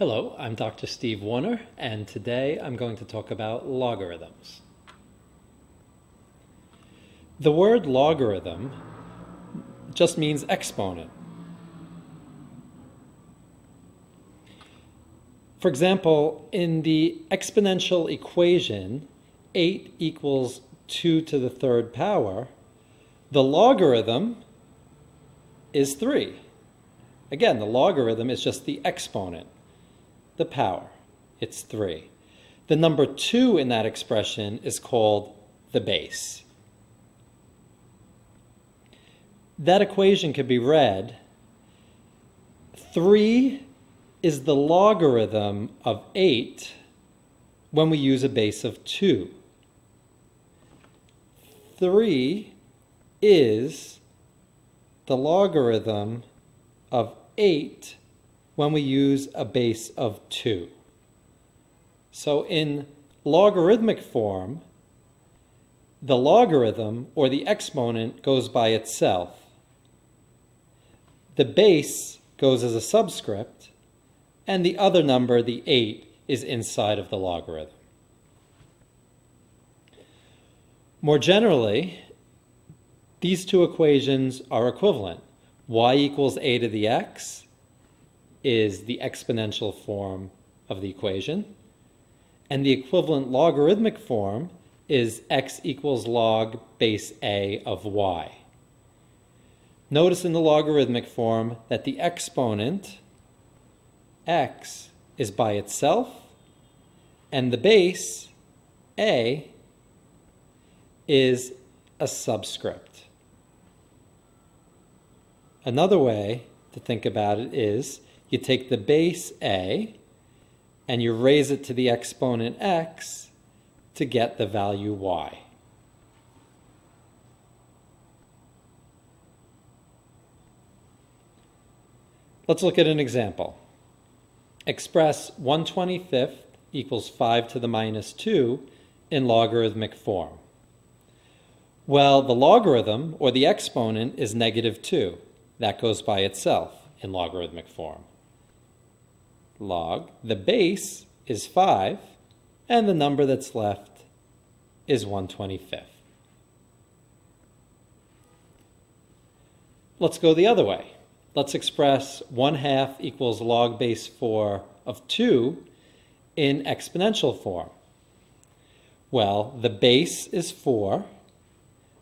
Hello, I'm Dr. Steve Warner, and today I'm going to talk about logarithms. The word logarithm just means exponent. For example, in the exponential equation, 8 equals 2 to the third power, the logarithm is 3. Again, the logarithm is just the exponent the power. It's 3. The number 2 in that expression is called the base. That equation can be read 3 is the logarithm of 8 when we use a base of 2. 3 is the logarithm of 8 when we use a base of 2. So in logarithmic form, the logarithm, or the exponent, goes by itself. The base goes as a subscript, and the other number, the 8, is inside of the logarithm. More generally, these two equations are equivalent. y equals a to the x is the exponential form of the equation. And the equivalent logarithmic form is x equals log base a of y. Notice in the logarithmic form that the exponent, x, is by itself, and the base, a, is a subscript. Another way to think about it is you take the base a and you raise it to the exponent x to get the value y. Let's look at an example. Express 1 25th equals 5 to the minus 2 in logarithmic form. Well, the logarithm, or the exponent, is negative 2. That goes by itself in logarithmic form log. The base is 5, and the number that's left is 125th. Let's go the other way. Let's express 1 half equals log base 4 of 2 in exponential form. Well, the base is 4,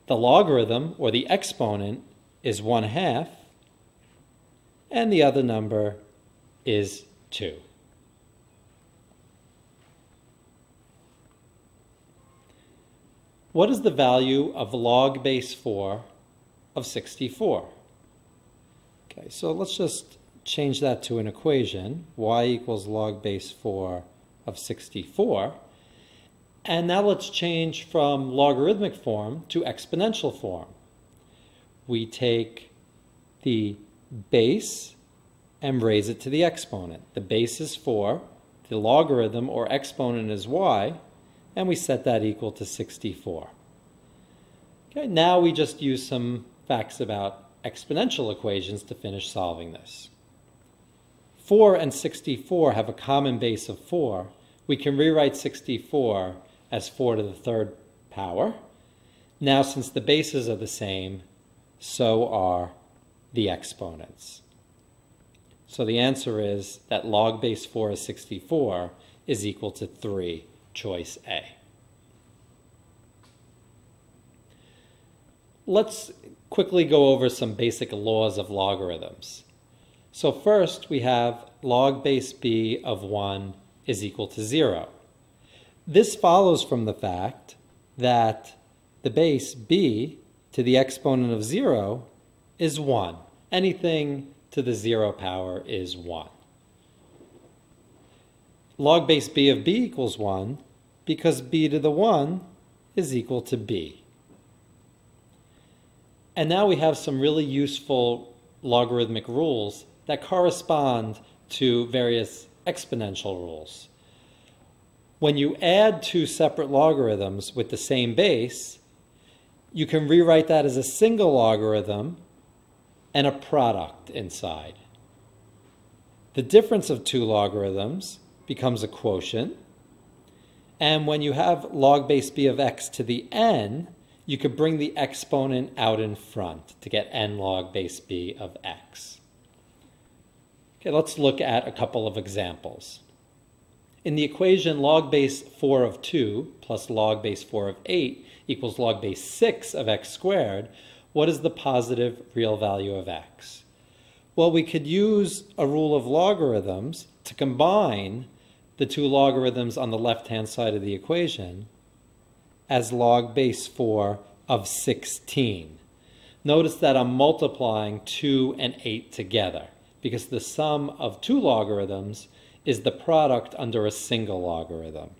the logarithm, or the exponent, is 1 half, and the other number is 2. What is the value of log base 4 of 64? Okay, so let's just change that to an equation. y equals log base 4 of 64. And now let's change from logarithmic form to exponential form. We take the base and raise it to the exponent. The base is 4, the logarithm or exponent is y, and we set that equal to 64. Okay, now we just use some facts about exponential equations to finish solving this. 4 and 64 have a common base of 4. We can rewrite 64 as 4 to the third power. Now, since the bases are the same, so are the exponents. So the answer is that log base 4 of 64 is equal to 3, choice A. Let's quickly go over some basic laws of logarithms. So first we have log base b of 1 is equal to 0. This follows from the fact that the base b to the exponent of 0 is 1. Anything to the 0 power is 1. Log base b of b equals 1 because b to the 1 is equal to b. And now we have some really useful logarithmic rules that correspond to various exponential rules. When you add two separate logarithms with the same base, you can rewrite that as a single logarithm and a product inside. The difference of two logarithms becomes a quotient. And when you have log base b of x to the n, you could bring the exponent out in front to get n log base b of x. Okay, let's look at a couple of examples. In the equation log base 4 of 2 plus log base 4 of 8 equals log base 6 of x squared, what is the positive real value of x? Well, we could use a rule of logarithms to combine the two logarithms on the left-hand side of the equation as log base 4 of 16. Notice that I'm multiplying 2 and 8 together because the sum of two logarithms is the product under a single logarithm.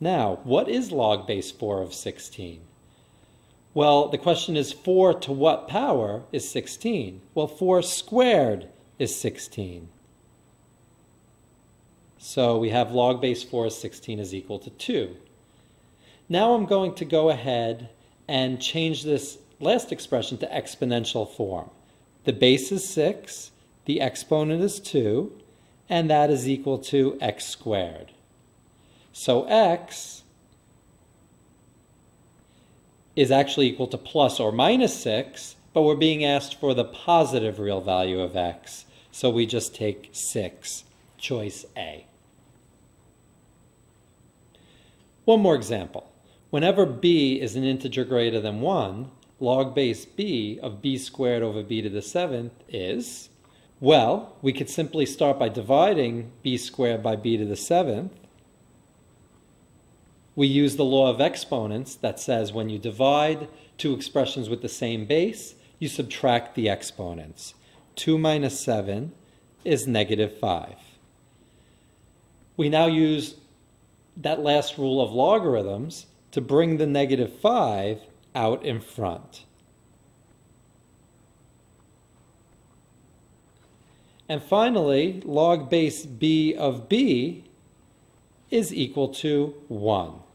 Now, what is log base 4 of 16? Well, the question is 4 to what power is 16? Well, 4 squared is 16. So we have log base 4 of 16 is equal to 2. Now I'm going to go ahead and change this last expression to exponential form. The base is 6, the exponent is 2, and that is equal to x squared. So x is actually equal to plus or minus 6, but we're being asked for the positive real value of x. So we just take 6, choice A. One more example. Whenever b is an integer greater than 1, log base b of b squared over b to the seventh is, well, we could simply start by dividing b squared by b to the seventh. We use the law of exponents that says when you divide two expressions with the same base, you subtract the exponents. 2 minus 7 is negative 5. We now use that last rule of logarithms to bring the negative 5 out in front. And finally, log base b of b is equal to 1.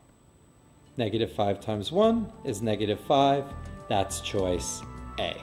Negative 5 times 1 is negative 5. That's choice A.